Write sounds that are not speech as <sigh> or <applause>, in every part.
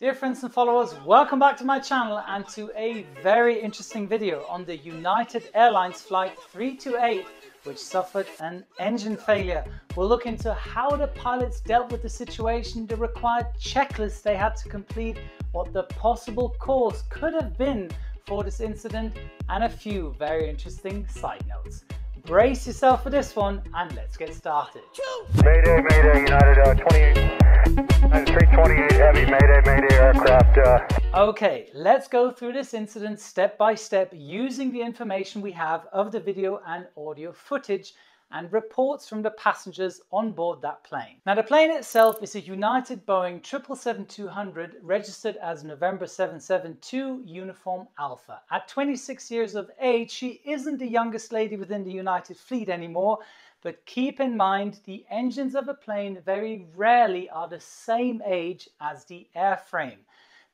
Dear friends and followers, welcome back to my channel and to a very interesting video on the United Airlines Flight 328 which suffered an engine failure. We'll look into how the pilots dealt with the situation, the required checklist they had to complete, what the possible cause could have been for this incident, and a few very interesting side notes. Brace yourself for this one and let's get started. Mayday, Mayday, United uh, 28, United 328 Heavy, Mayday, Mayday aircraft. Uh... Okay, let's go through this incident step by step using the information we have of the video and audio footage and reports from the passengers on board that plane. Now the plane itself is a United Boeing 777-200 registered as November 772 Uniform Alpha. At 26 years of age, she isn't the youngest lady within the United fleet anymore, but keep in mind the engines of a plane very rarely are the same age as the airframe.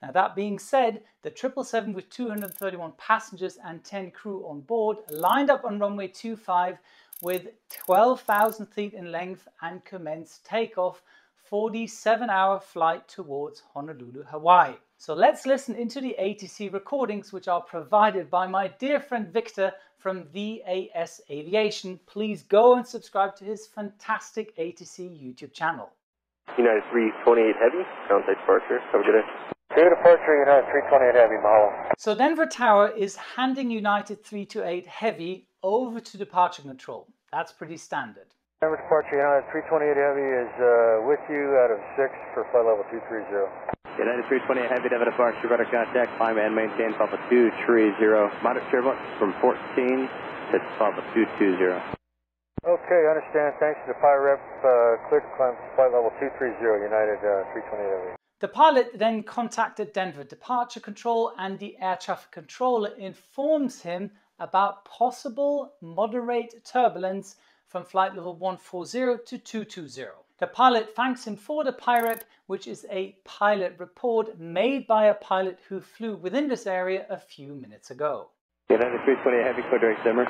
Now that being said, the 777 with 231 passengers and 10 crew on board lined up on runway 25 with 12,000 feet in length and commenced takeoff for the seven hour flight towards Honolulu, Hawaii. So let's listen into the ATC recordings which are provided by my dear friend Victor from VAS Aviation. Please go and subscribe to his fantastic ATC YouTube channel. United 328 Heavy, downside departure. Have a good day. Clear departure, United 328 Heavy, Mahalo. So Denver Tower is handing United 328 Heavy over to departure control. That's pretty standard. Denver departure, United 328 Heavy is uh, with you out of 6 for flight level 230. United 328 Heavy, Denver departure, radar contact, climb and maintain Papa 230. Moderate turbulence from 14 to Papa 220. Okay, understand. Thanks to the PIREP, uh, clear to climb flight level 230, United uh, 328 Heavy. The pilot then contacted Denver Departure Control and the air traffic controller informs him about possible moderate turbulence from flight level 140 to 220. The pilot thanks him for the PIREP, which is a pilot report made by a pilot who flew within this area a few minutes ago. United 328 Heavy, clear direct Zimmer.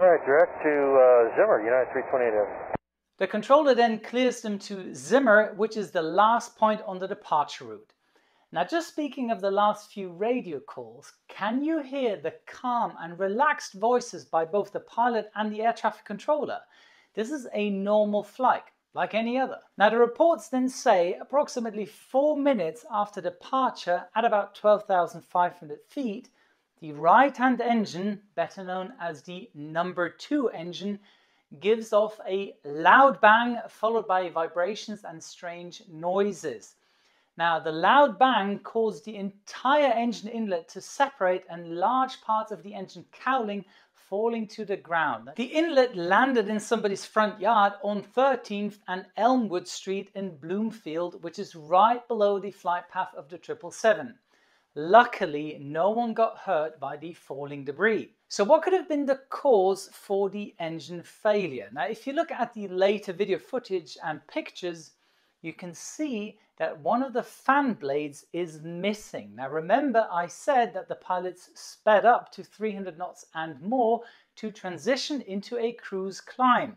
All right, direct to uh, Zimmer, United 328 Heavy. The controller then clears them to Zimmer, which is the last point on the departure route. Now, just speaking of the last few radio calls, can you hear the calm and relaxed voices by both the pilot and the air traffic controller? This is a normal flight, like any other. Now, the reports then say approximately four minutes after departure at about 12,500 feet, the right-hand engine, better known as the number two engine, gives off a loud bang followed by vibrations and strange noises. Now, the loud bang caused the entire engine inlet to separate and large parts of the engine cowling falling to the ground. The inlet landed in somebody's front yard on 13th and Elmwood Street in Broomfield, which is right below the flight path of the 777. Luckily, no one got hurt by the falling debris. So what could have been the cause for the engine failure? Now, if you look at the later video footage and pictures, you can see that one of the fan blades is missing. Now, remember I said that the pilots sped up to 300 knots and more to transition into a cruise climb.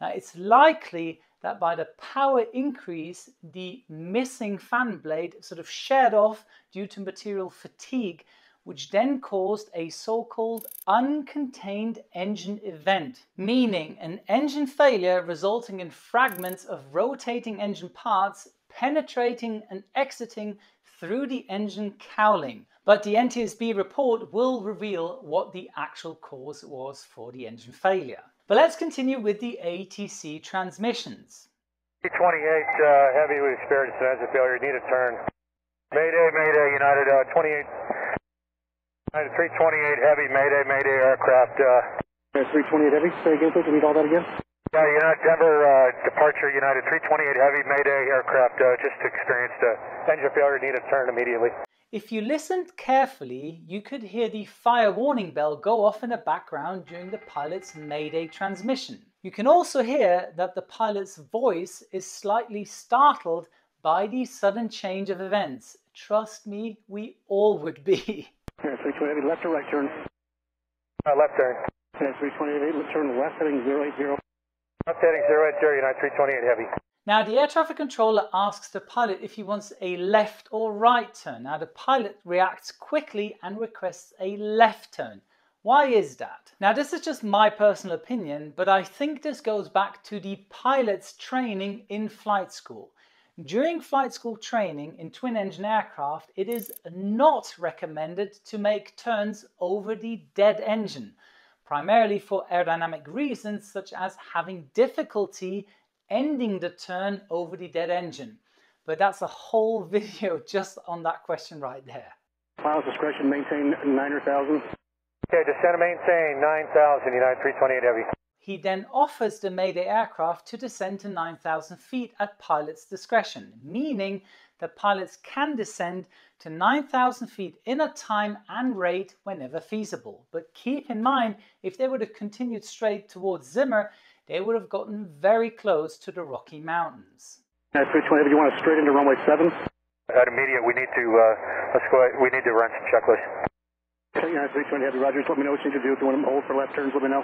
Now, it's likely that by the power increase, the missing fan blade sort of shared off due to material fatigue, which then caused a so-called uncontained engine event, meaning an engine failure resulting in fragments of rotating engine parts penetrating and exiting through the engine cowling. But the NTSB report will reveal what the actual cause was for the engine failure. But let's continue with the ATC transmissions. 328 uh, Heavy, we experienced an engine failure. Need a turn. Mayday, Mayday, United uh, 28. United 328 Heavy, Mayday, Mayday aircraft. Uh, 328 Heavy, say again, please, read all that again. Yeah, United Denver uh, departure, United 328 Heavy, Mayday aircraft. Uh, just experienced an engine failure. Need a turn immediately. If you listened carefully, you could hear the fire warning bell go off in the background during the pilot's Mayday transmission. You can also hear that the pilot's voice is slightly startled by the sudden change of events. Trust me, we all would be. 328 left or right turn? Uh, left turn. 328 turn left heading 080. Heading 080, United 328 Heavy. Now, the air traffic controller asks the pilot if he wants a left or right turn. Now, the pilot reacts quickly and requests a left turn. Why is that? Now, this is just my personal opinion, but I think this goes back to the pilot's training in flight school. During flight school training in twin engine aircraft, it is not recommended to make turns over the dead engine, primarily for aerodynamic reasons such as having difficulty ending the turn over the dead engine. But that's a whole <laughs> video just on that question right there. Miles discretion, maintain 9,000. Okay, descend and maintain 9,000, United 328 Heavy. He then offers the Mayday aircraft to descend to 9,000 feet at pilot's discretion, meaning that pilots can descend to 9,000 feet in a time and rate whenever feasible. But keep in mind, if they would have continued straight towards Zimmer, they would have gotten very close to the Rocky Mountains. United 328 Heavy, you want to straight into runway 7? At immediate, we need to, uh, let's go, we need to run some checklists. Okay, United 328 Heavy, Roger, just let me know what you need to do. If you want to hold for left turns, let me know.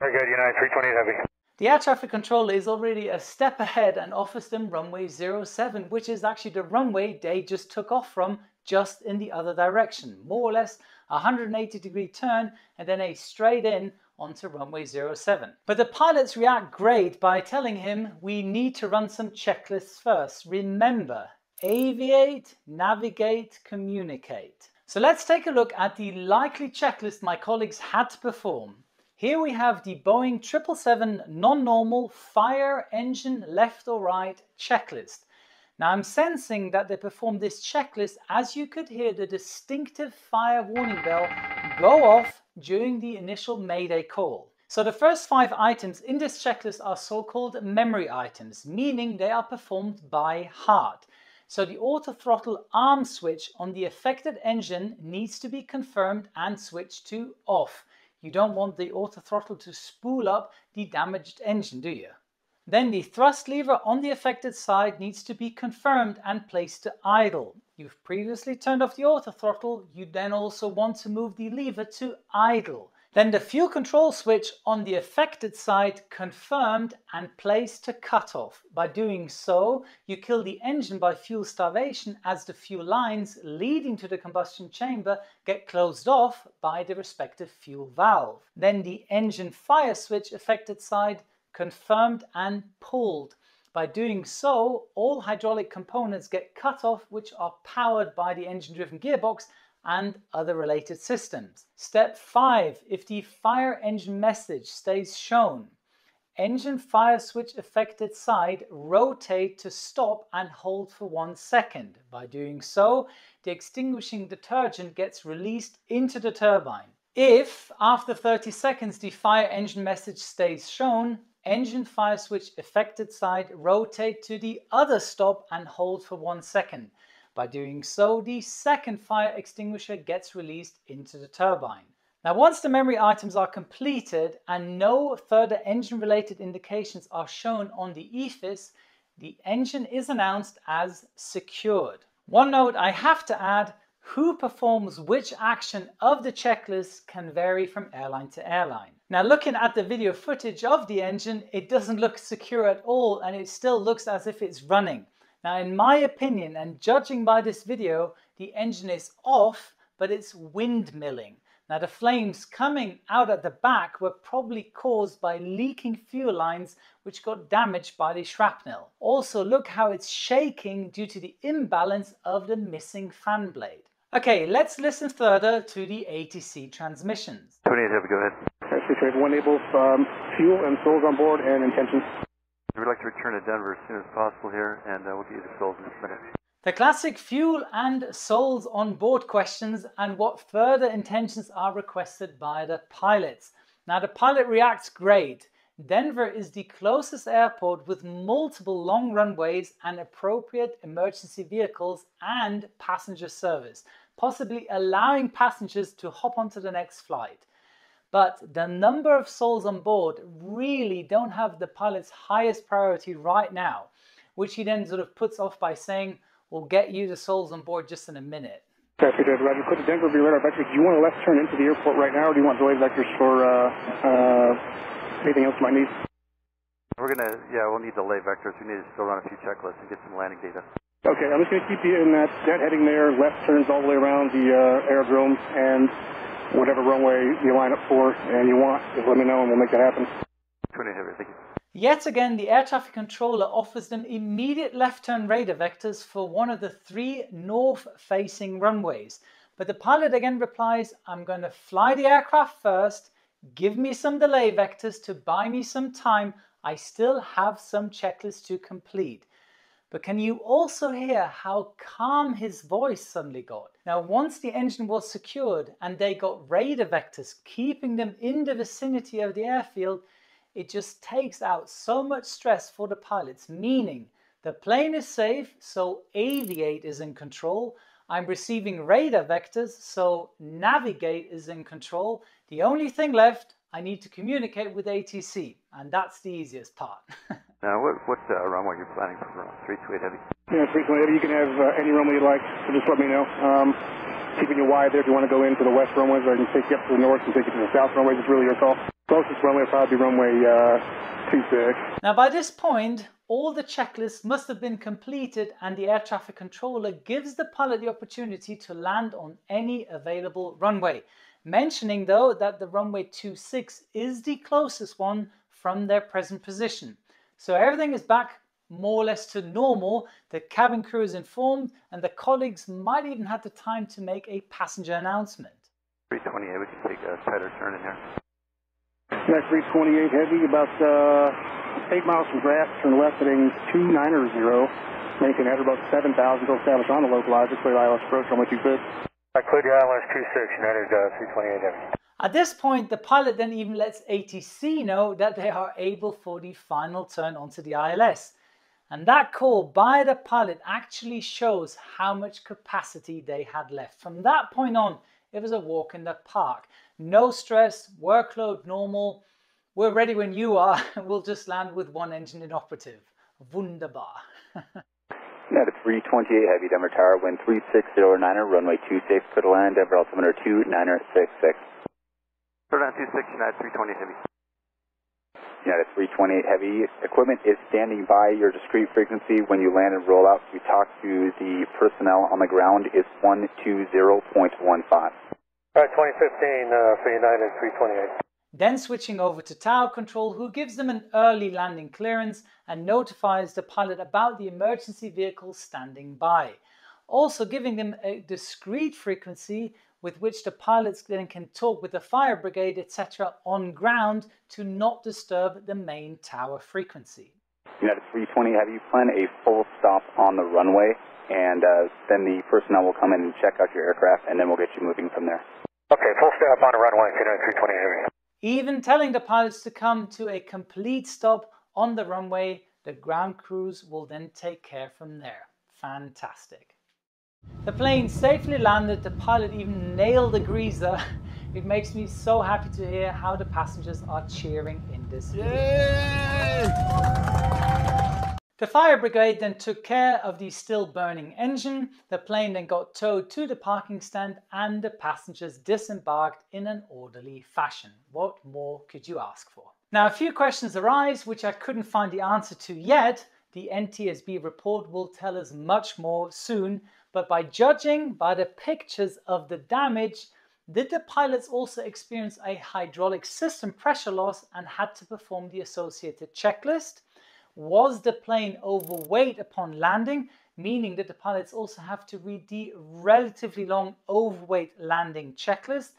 Very good, United 328 Heavy. The air traffic controller is already a step ahead and offers them runway 07, which is actually the runway they just took off from, just in the other direction. More or less a 180 degree turn and then a straight in onto runway 07. But the pilots react great by telling him we need to run some checklists first. Remember, aviate, navigate, communicate. So let's take a look at the likely checklist my colleagues had to perform. Here we have the Boeing 777 non-normal fire engine left or right checklist. Now I'm sensing that they performed this checklist as you could hear the distinctive fire warning bell go off during the initial Mayday call. So the first five items in this checklist are so-called memory items, meaning they are performed by heart. So the auto throttle arm switch on the affected engine needs to be confirmed and switched to off. You don't want the auto throttle to spool up the damaged engine, do you? Then the thrust lever on the affected side needs to be confirmed and placed to idle. You've previously turned off the auto throttle, you then also want to move the lever to idle. Then the fuel control switch on the affected side confirmed and placed to cutoff. By doing so, you kill the engine by fuel starvation as the fuel lines leading to the combustion chamber get closed off by the respective fuel valve. Then the engine fire switch affected side confirmed and pulled. By doing so, all hydraulic components get cut off which are powered by the engine-driven gearbox and other related systems. Step 5. If the fire engine message stays shown, engine fire switch affected side rotate to stop and hold for one second. By doing so, the extinguishing detergent gets released into the turbine. If, after 30 seconds, the fire engine message stays shown, engine fire switch affected side rotate to the other stop and hold for one second. By doing so, the second fire extinguisher gets released into the turbine. Now, once the memory items are completed and no further engine-related indications are shown on the EFIS, the engine is announced as secured. One note I have to add, who performs which action of the checklist can vary from airline to airline. Now looking at the video footage of the engine, it doesn't look secure at all and it still looks as if it's running. Now, in my opinion, and judging by this video, the engine is off, but it's windmilling. Now, the flames coming out at the back were probably caused by leaking fuel lines which got damaged by the shrapnel. Also, look how it's shaking due to the imbalance of the missing fan blade. Okay, let's listen further to the ATC transmissions. 28 Heavy, go ahead. Actually, one able um, fuel and souls on board and intentions. We'd like to return to Denver as soon as possible here, and uh, we'll get you the souls in a minute. The classic fuel and souls on board questions and what further intentions are requested by the pilots. Now the pilot reacts great. Denver is the closest airport with multiple long runways and appropriate emergency vehicles and passenger service, possibly allowing passengers to hop onto the next flight. But the number of souls on board really don't have the pilot's highest priority right now, which he then sort of puts off by saying, we'll get you the souls on board just in a minute. Traffic Roger, could Denver be radar vectors? Do you want to left turn into the airport right now, or do you want delay vectors for uh, uh, anything else you might need? We're going to, yeah, we'll need delay vectors. We need to still run a few checklists and get some landing data. Okay, I'm just going to keep you in that dead heading there, left turns all the way around the uh, aerodrome, and whatever runway you line up for and you want, just let me know and we'll make that happen. 28 heavy. Yet again, the air traffic controller offers them immediate left turn radar vectors for one of the three north facing runways. But the pilot again replies, I'm going to fly the aircraft first, give me some delay vectors to buy me some time. I still have some checklists to complete. But can you also hear how calm his voice suddenly got? Now, once the engine was secured and they got radar vectors keeping them in the vicinity of the airfield, it just takes out so much stress for the pilots, meaning the plane is safe, so Aviate is in control. I'm receiving radar vectors, so Navigate is in control. The only thing left, I need to communicate with ATC, and that's the easiest part. <laughs> Now, what, what uh, runway you're planning for runway 328 heavy? Yeah, 328 heavy, you can have uh, any runway you like, so just let me know. Um, keeping you wide there if you want to go into the west runways, or I can take you up to the north and take you to the south runways. It's really your call. Closest runway will probably be runway uh, 26. Now, by this point, all the checklists must have been completed and the air traffic controller gives the pilot the opportunity to land on any available runway. Mentioning though that the runway 26 is the closest one from their present position. So everything is back more or less to normal. The cabin crew is informed and the colleagues might even have the time to make a passenger announcement. 328, we can take a tighter turn in here. Next 328 heavy, about uh, 8 miles from draft, turn left heading 290. Maintain header about 7,000, go establish on the localizer, clear ILS approach, runway 26. I cleared the ILS 26, United uh, 328 heavy. At this point, the pilot then even lets ATC know that they are able for the final turn onto the ILS. And that call by the pilot actually shows how much capacity they had left. From that point on, it was a walk in the park. No stress, workload normal. We're ready when you are. <laughs> we'll just land with one engine inoperative. Wunderbar. <laughs> United 328 Heavy Denver Tower, wind 3609, runway 26, clear to land, Denver altimeter 2966. Clear down 26, United 328 heavy. United 328 Heavy, equipment is standing by your discrete frequency when you land and roll out. You talk to the personnel on the ground, it's 120.15. All right, 2015 uh, for United 328. Then switching over to tower control, who gives them an early landing clearance and notifies the pilot about the emergency vehicle standing by. Also giving them a discrete frequency with which the pilots then can talk with the fire brigade, etc., on ground to not disturb the main tower frequency. United 320, have you planned a full stop on the runway? And uh, then the personnel will come in and check out your aircraft, and then we'll get you moving from there. Okay, full stop on the runway, United 320 heavy. Even telling the pilots to come to a complete stop on the runway, the ground crews will then take care from there. Fantastic. The plane safely landed, the pilot even nailed the greaser. It makes me so happy to hear how the passengers are cheering in this video. The fire brigade then took care of the still burning engine, the plane then got towed to the parking stand and the passengers disembarked in an orderly fashion. What more could you ask for? Now a few questions arise which I couldn't find the answer to yet. The NTSB report will tell us much more soon, but by judging by the pictures of the damage, did the pilots also experience a hydraulic system pressure loss and had to perform the associated checklist? Was the plane overweight upon landing, meaning that the pilots also have to read the relatively long overweight landing checklist?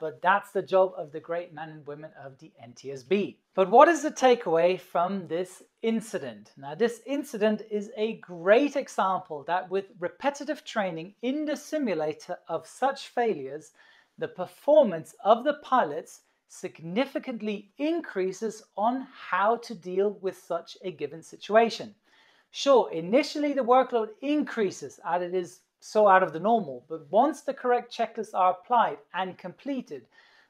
But that's the job of the great men and women of the NTSB. But what is the takeaway from this incident? Now, this incident is a great example that with repetitive training in the simulator of such failures, the performance of the pilots significantly increases on how to deal with such a given situation. Sure, initially the workload increases as it is so out of the normal. But once the correct checklists are applied and completed,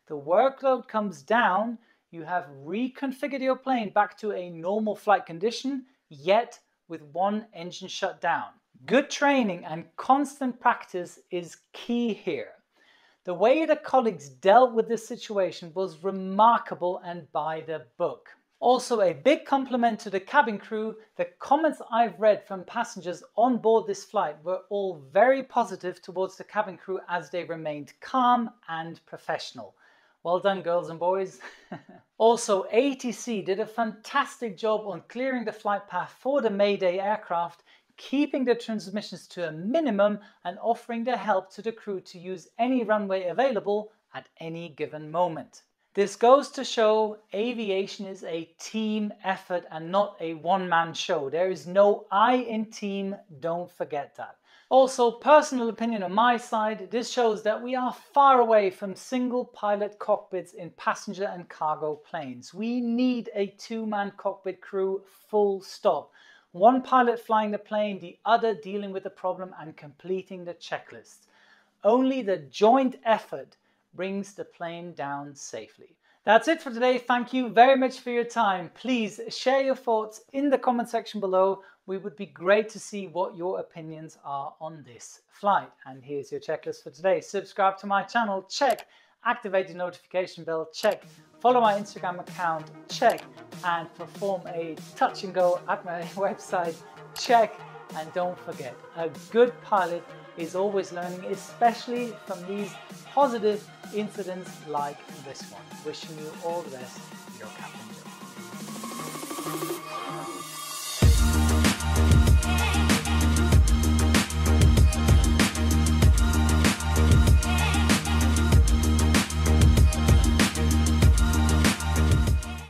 the workload comes down, you have reconfigured your plane back to a normal flight condition, yet with one engine shut down. Good training and constant practice is key here. The way the colleagues dealt with this situation was remarkable and by the book. Also, a big compliment to the cabin crew. The comments I've read from passengers on board this flight were all very positive towards the cabin crew as they remained calm and professional. Well done, girls and boys. <laughs> also, ATC did a fantastic job on clearing the flight path for the Mayday aircraft, keeping the transmissions to a minimum and offering their help to the crew to use any runway available at any given moment. This goes to show aviation is a team effort and not a one-man show. There is no I in team, don't forget that. Also, personal opinion on my side, this shows that we are far away from single pilot cockpits in passenger and cargo planes. We need a two-man cockpit crew full stop. One pilot flying the plane, the other dealing with the problem and completing the checklist. Only the joint effort brings the plane down safely. That's it for today. Thank you very much for your time. Please share your thoughts in the comment section below. We would be great to see what your opinions are on this flight. And here's your checklist for today. Subscribe to my channel, check. Activate the notification bell, check. Follow my Instagram account, check. And perform a touch and go at my <laughs> website, check. And don't forget, a good pilot is always learning, especially from these positive incidents like this one. Wishing you all the best, your Captain Joe.